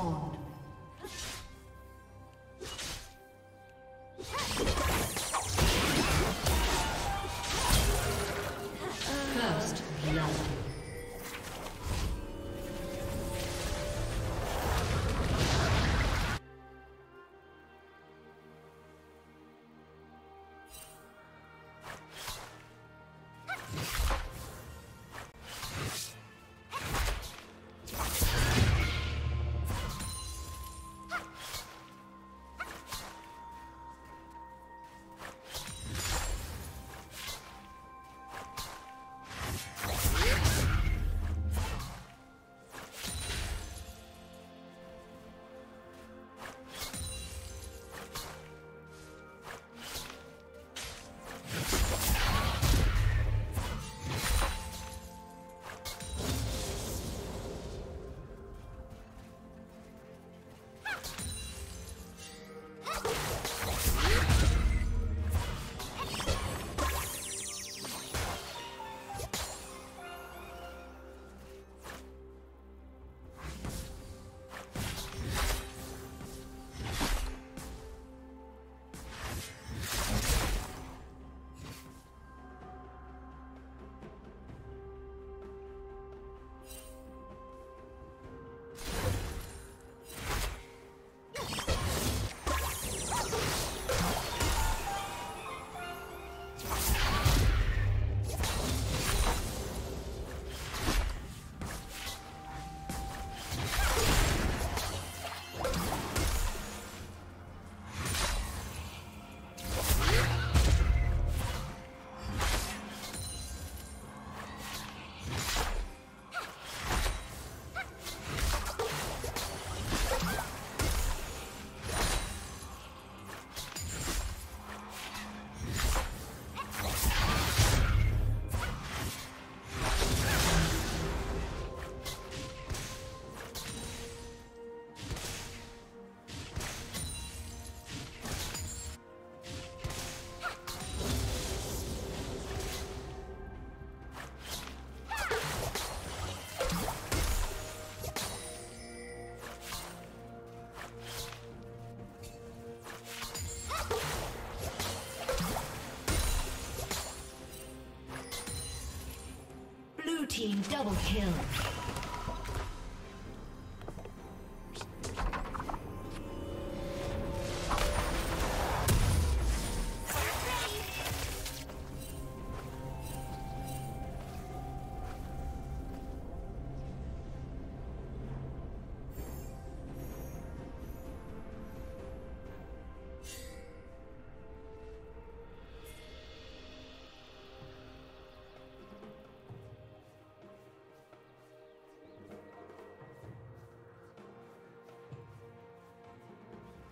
spawned. Team double kill.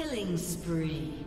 Killing spree.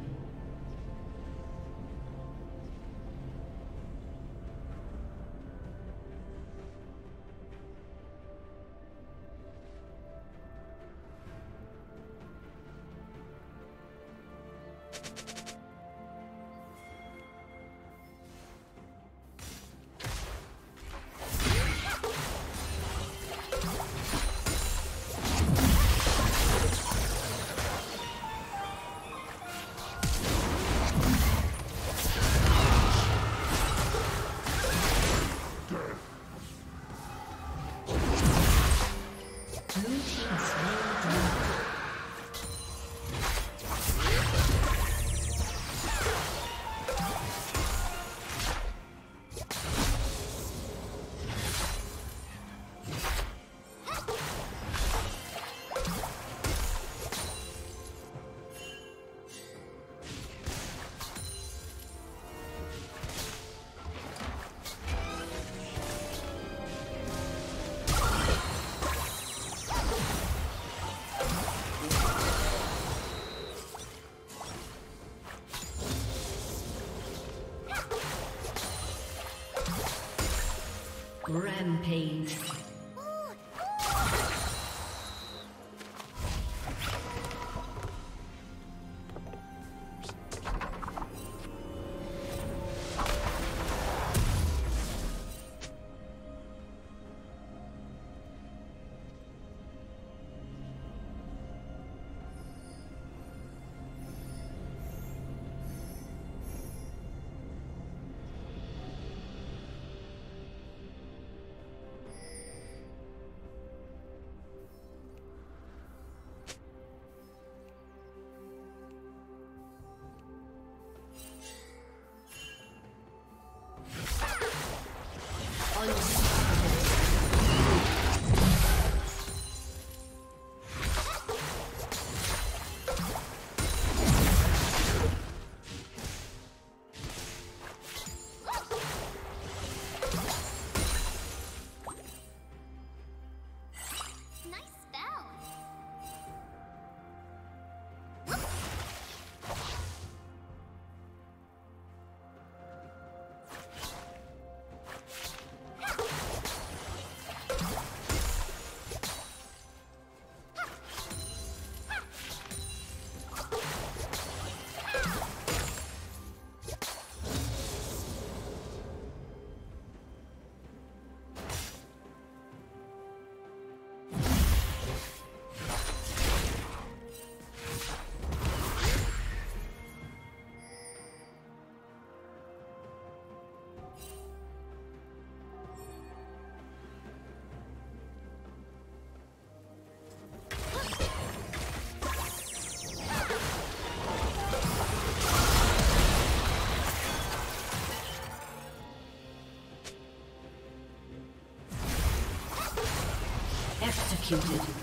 Executed.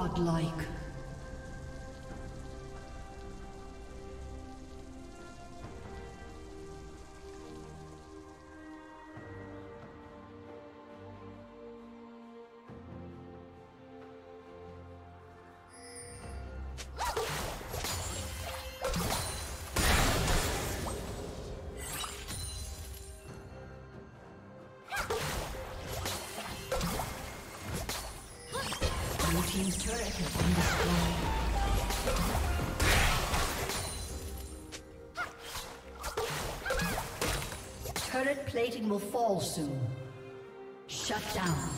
Godlike. Turret plating will fall soon. Shut down.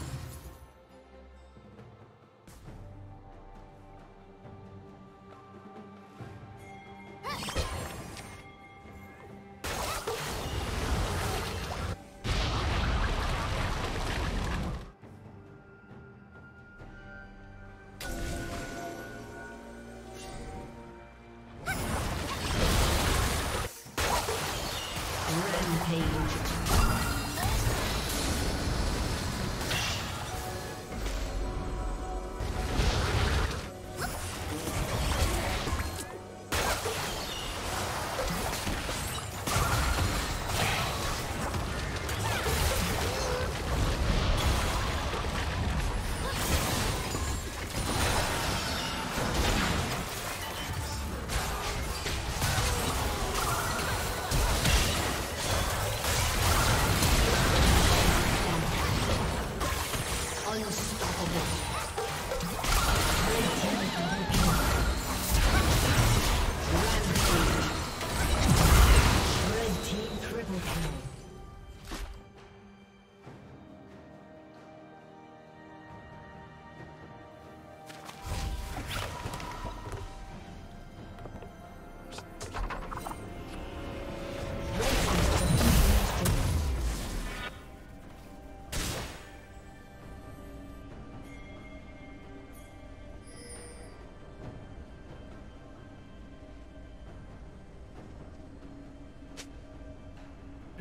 Thank you.